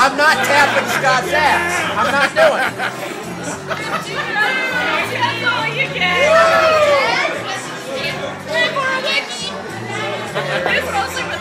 I'm not tapping Scott's ass. I'm not doing it. That's all you get. This goes like